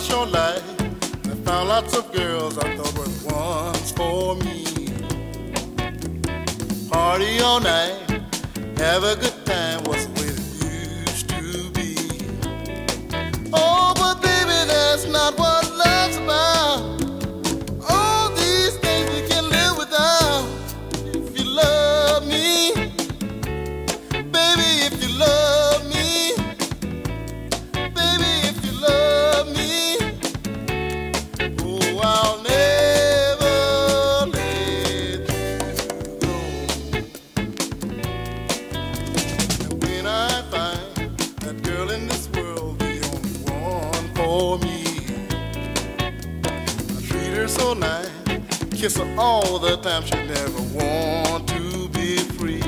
short life, I found lots of girls I thought were ones for me. Party all night, have a good time. so nice. Kiss her all the time, she never want to be free.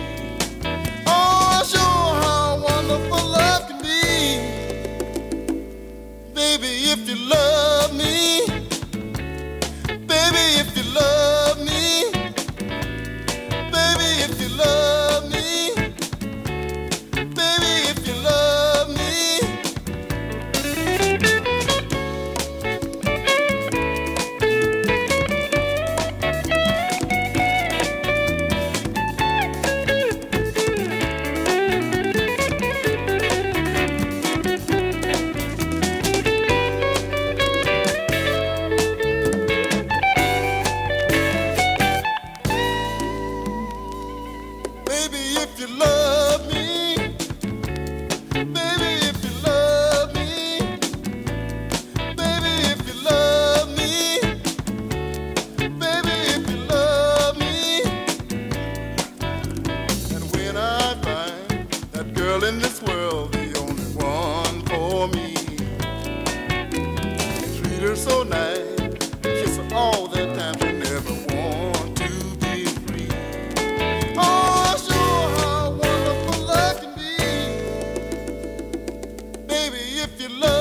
Oh, show sure, how wonderful love can be. Baby, if you love the only one for me. Treat her so nice, kiss her all the time, never want to be free. Oh, sure, how wonderful can be. Baby, if you love